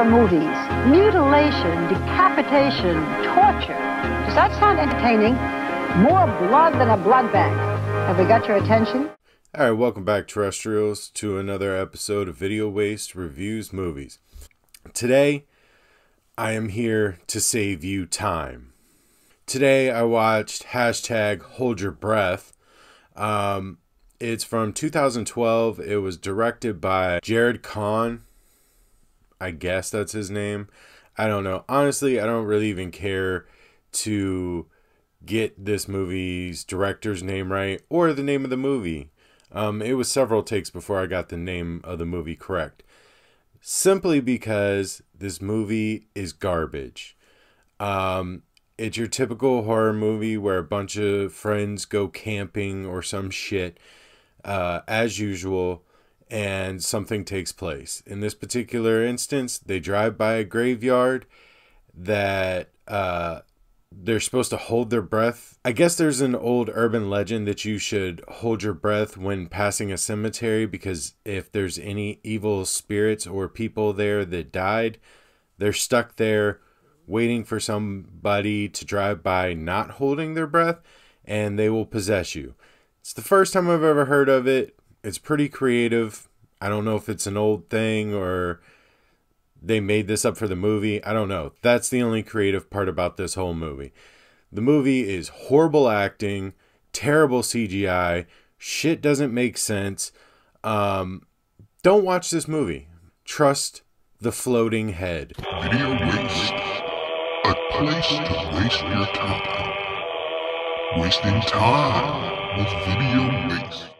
horror movies. Mutilation, decapitation, torture. Does that sound entertaining? More blood than a blood bank. Have we got your attention? All right, welcome back, terrestrials, to another episode of Video Waste Reviews Movies. Today, I am here to save you time. Today, I watched hashtag Hold Your Breath. Um, it's from 2012. It was directed by Jared Kahn. I guess that's his name. I don't know. Honestly, I don't really even care to get this movie's director's name right or the name of the movie. Um, it was several takes before I got the name of the movie correct. Simply because this movie is garbage. Um, it's your typical horror movie where a bunch of friends go camping or some shit uh, as usual and something takes place. In this particular instance, they drive by a graveyard that uh, they're supposed to hold their breath. I guess there's an old urban legend that you should hold your breath when passing a cemetery because if there's any evil spirits or people there that died, they're stuck there waiting for somebody to drive by not holding their breath and they will possess you. It's the first time I've ever heard of it. It's pretty creative. I don't know if it's an old thing or they made this up for the movie. I don't know. That's the only creative part about this whole movie. The movie is horrible acting, terrible CGI, shit doesn't make sense. Um, don't watch this movie. Trust the floating head. Video waste. A place to waste your time. Wasting time with video waste.